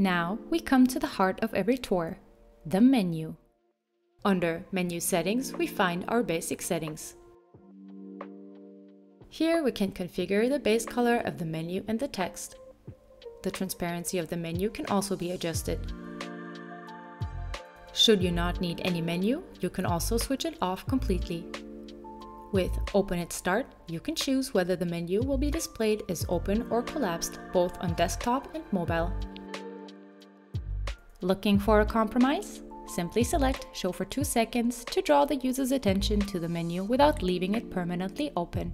Now we come to the heart of every tour, the menu. Under Menu Settings, we find our basic settings. Here we can configure the base color of the menu and the text. The transparency of the menu can also be adjusted. Should you not need any menu, you can also switch it off completely. With Open at Start, you can choose whether the menu will be displayed as open or collapsed both on desktop and mobile. Looking for a compromise? Simply select Show for 2 seconds to draw the user's attention to the menu without leaving it permanently open.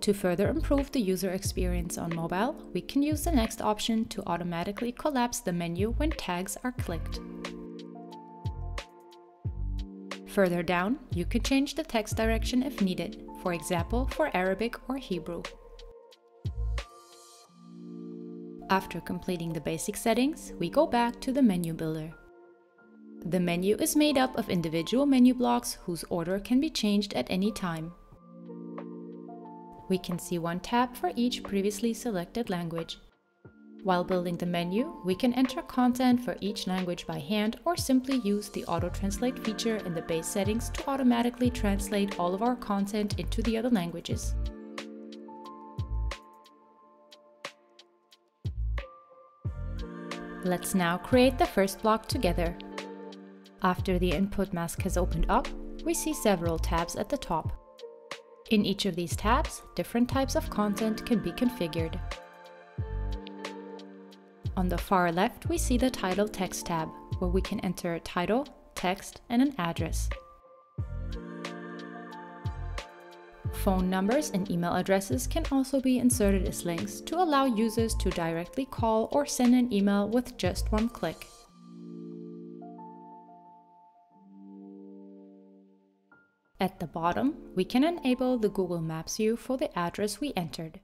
To further improve the user experience on mobile, we can use the next option to automatically collapse the menu when tags are clicked. Further down, you could change the text direction if needed, for example for Arabic or Hebrew. After completing the basic settings, we go back to the menu builder. The menu is made up of individual menu blocks whose order can be changed at any time. We can see one tab for each previously selected language. While building the menu, we can enter content for each language by hand or simply use the auto-translate feature in the base settings to automatically translate all of our content into the other languages. Let's now create the first block together. After the input mask has opened up, we see several tabs at the top. In each of these tabs, different types of content can be configured. On the far left, we see the Title Text tab, where we can enter a title, text, and an address. Phone numbers and email addresses can also be inserted as links to allow users to directly call or send an email with just one click. At the bottom, we can enable the Google Maps view for the address we entered.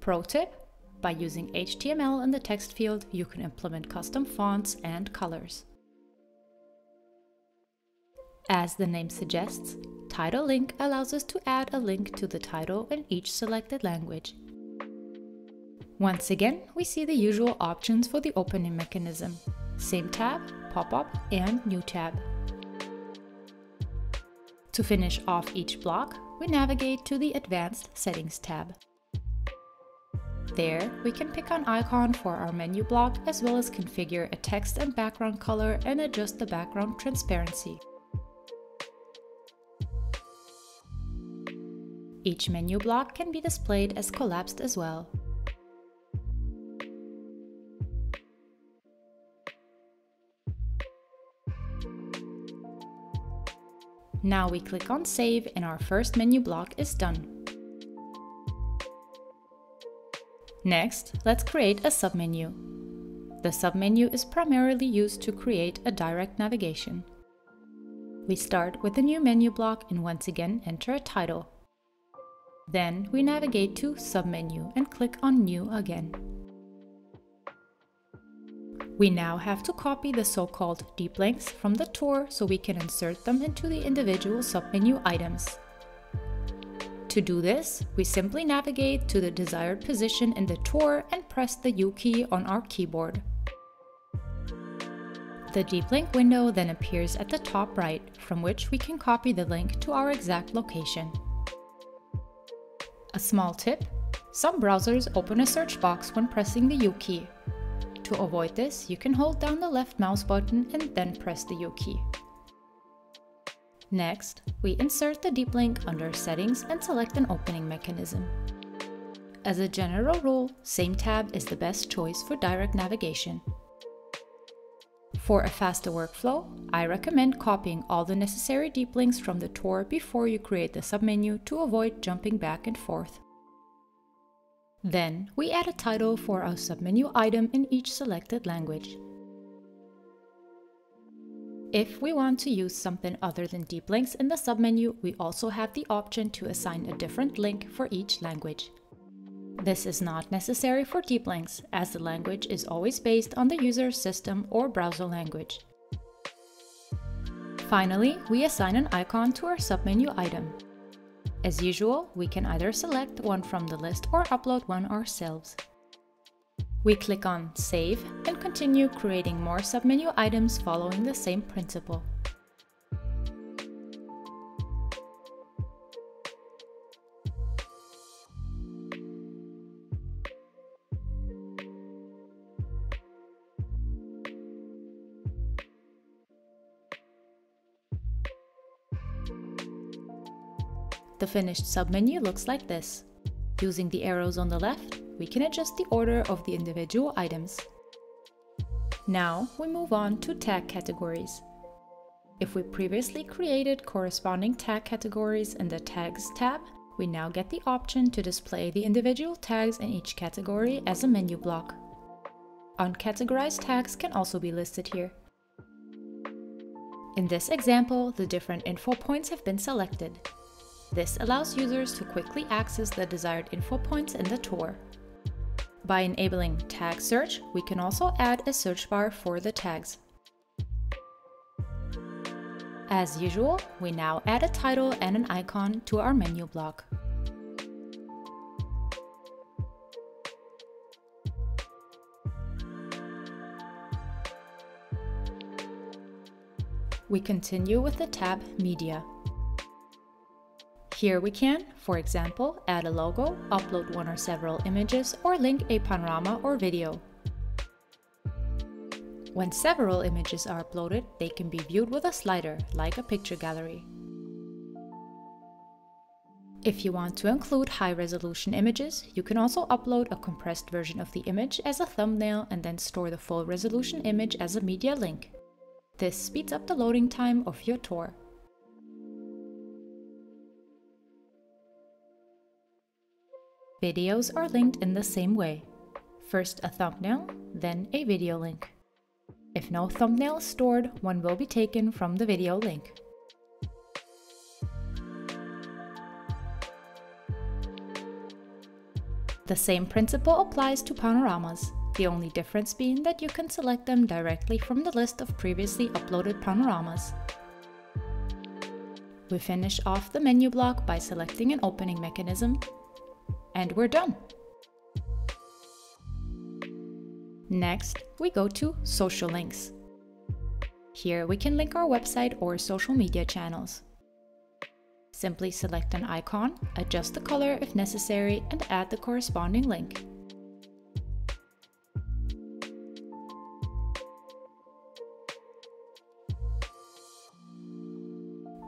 Pro tip, by using HTML in the text field, you can implement custom fonts and colors. As the name suggests, Title Link allows us to add a link to the title in each selected language. Once again, we see the usual options for the opening mechanism. Same tab, pop-up, and new tab. To finish off each block, we navigate to the Advanced Settings tab. There, we can pick an icon for our menu block as well as configure a text and background color and adjust the background transparency. Each menu block can be displayed as collapsed as well. Now we click on Save and our first menu block is done. Next, let's create a submenu. The submenu is primarily used to create a direct navigation. We start with a new menu block and once again enter a title. Then we navigate to Submenu and click on New again. We now have to copy the so-called deep links from the tour so we can insert them into the individual submenu items. To do this, we simply navigate to the desired position in the tour and press the U key on our keyboard. The deep link window then appears at the top right, from which we can copy the link to our exact location. A small tip, some browsers open a search box when pressing the U key, to avoid this, you can hold down the left mouse button and then press the U key. Next, we insert the deep link under Settings and select an opening mechanism. As a general rule, same tab is the best choice for direct navigation. For a faster workflow, I recommend copying all the necessary deep links from the tour before you create the submenu to avoid jumping back and forth. Then, we add a title for our submenu item in each selected language. If we want to use something other than deep links in the submenu, we also have the option to assign a different link for each language. This is not necessary for deep links, as the language is always based on the user's system or browser language. Finally, we assign an icon to our submenu item. As usual, we can either select one from the list or upload one ourselves. We click on Save and continue creating more submenu items following the same principle. The finished submenu looks like this. Using the arrows on the left, we can adjust the order of the individual items. Now we move on to tag categories. If we previously created corresponding tag categories in the Tags tab, we now get the option to display the individual tags in each category as a menu block. Uncategorized tags can also be listed here. In this example, the different info points have been selected. This allows users to quickly access the desired info points in the tour. By enabling Tag Search, we can also add a search bar for the tags. As usual, we now add a title and an icon to our menu block. We continue with the tab Media. Here we can, for example, add a logo, upload one or several images, or link a panorama or video. When several images are uploaded, they can be viewed with a slider, like a picture gallery. If you want to include high-resolution images, you can also upload a compressed version of the image as a thumbnail and then store the full resolution image as a media link. This speeds up the loading time of your tour. Videos are linked in the same way. First a thumbnail, then a video link. If no thumbnail is stored, one will be taken from the video link. The same principle applies to panoramas, the only difference being that you can select them directly from the list of previously uploaded panoramas. We finish off the menu block by selecting an opening mechanism and we're done. Next, we go to social links. Here we can link our website or social media channels. Simply select an icon, adjust the color if necessary, and add the corresponding link.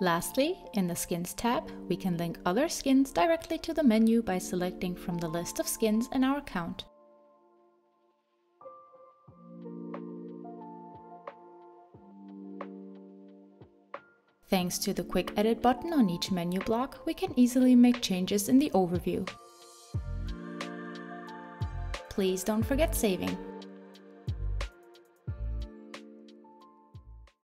Lastly, in the Skins tab, we can link other skins directly to the menu by selecting from the list of skins in our account. Thanks to the Quick Edit button on each menu block, we can easily make changes in the overview. Please don't forget saving.